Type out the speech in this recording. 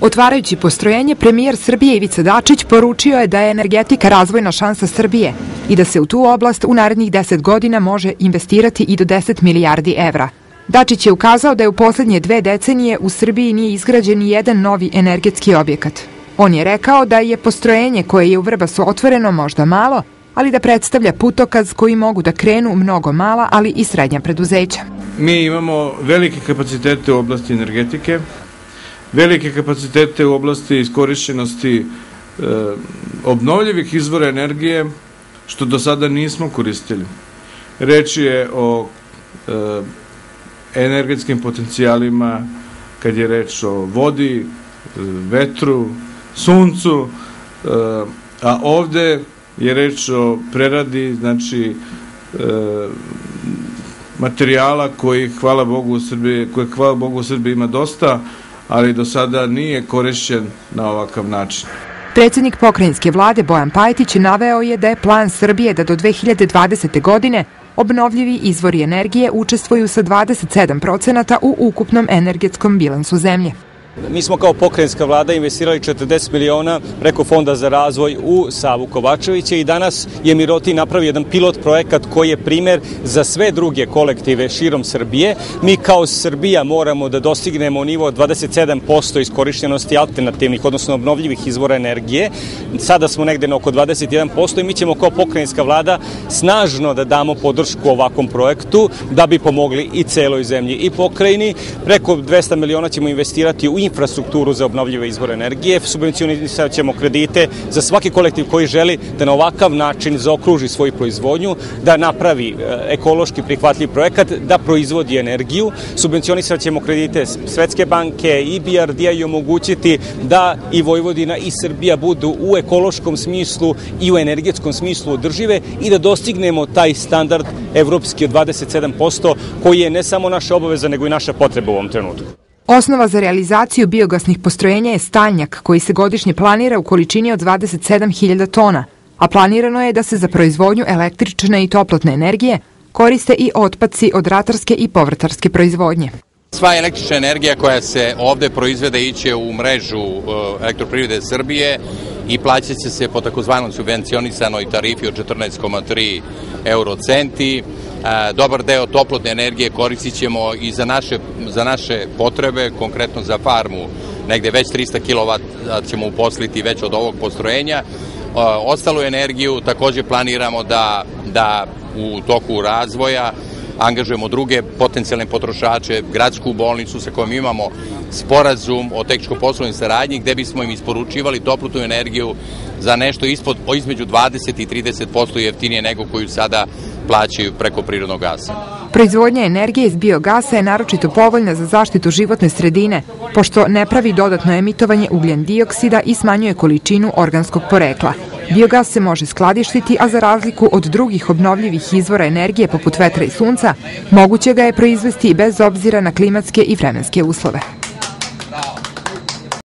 Otvarajući postrojenje, premijer Srbije Ivica Dačić poručio je da je energetika razvojna šansa Srbije i da se u tu oblast u narednih 10 godina može investirati i do 10 milijardi evra. Dačić je ukazao da je u poslednje dve decenije u Srbiji nije izgrađen ni jedan novi energetski objekat. On je rekao da je postrojenje koje je u Vrbasu otvoreno možda malo, ali da predstavlja putokaz koji mogu da krenu mnogo mala, ali i srednja preduzeća. Mi imamo velike kapacitete u oblasti energetike, velike kapacitete u oblasti iskorišćenosti e, obnovljivih izvora energije, što do sada nismo koristili. Reč je o e, energetskim potencijalima kad je reč o vodi, e, vetru, suncu, a ovde je reč o preradi, znači materijala koji hvala Bogu u Srbiji, hvala Bogu u Srbiji ima dosta, ali do sada nije korišćen na ovakav način. Predsednik pokrajinske vlade Bojan Pajtić naveo je da je plan Srbije da do 2020. godine obnovljivi izvori energije učestvuju sa 27% u ukupnom energetskom bilansu zemlje. Mi smo kao pokrajinska vlada investirali 40 miliona preko Fonda za razvoj u Savu Kovačevića i danas je Miroti napravio jedan pilot projekat koji je primer za sve druge kolektive širom Srbije. Mi kao Srbija moramo da dostignemo nivo 27% iskorišćenosti alternativnih, odnosno obnovljivih izvora energije. Sada smo negde na oko 21% i mi ćemo kao pokrajinska vlada snažno da damo podršku ovakvom projektu da bi pomogli i celoj zemlji i pokrajini. Preko 200 miliona ćemo investirati u infrastrukturu za obnovljive izvore energije, subvencionisat ćemo kredite za svaki kolektiv koji želi da na ovakav način zaokruži svoju proizvodnju, da napravi e, ekološki prihvatljiv projekat, da proizvodi energiju, subvencionisat ćemo kredite Svetske banke i BRD-a i omogućiti da i Vojvodina i Srbija budu u ekološkom smislu i u energetskom smislu održive i da dostignemo taj standard evropski od 27% koji je ne samo naša obaveza nego i naša potreba u ovom trenutku. Osnova za realizaciju biogasnih postrojenja je staljnjak koji se godišnje planira u količini od 27.000 tona, a planirano je da se za proizvodnju električne i toplotne energije koriste i otpaci od ratarske i povrtarske proizvodnje. Sva električna energija koja se ovde proizvede iće u mrežu e, elektroprivrede Srbije i plaćaće se po takozvanom subvencionisanoj tarifi od 14,3 eurocenti. Dobar deo toplotne energije koristit ćemo i za naše, za naše potrebe, konkretno za farmu, negde već 300 kW ćemo uposliti već od ovog postrojenja. E, ostalu energiju takođe planiramo da, da u toku razvoja angažujemo druge potencijalne potrošače, gradsku bolnicu sa kojom imamo sporazum o tehničko-poslovnoj saradnji gde bismo im isporučivali toplotnu energiju za nešto ispod, između 20 i 30% jeftinije nego koju sada plaćaju preko prirodnog gasa. Proizvodnja energije iz biogasa je naročito povoljna za zaštitu životne sredine, pošto ne pravi dodatno emitovanje ugljen dioksida i smanjuje količinu organskog porekla. Biogas se može skladištiti, a za razliku od drugih obnovljivih izvora energije poput vetra i sunca, moguće ga je proizvesti bez obzira na klimatske i vremenske uslove.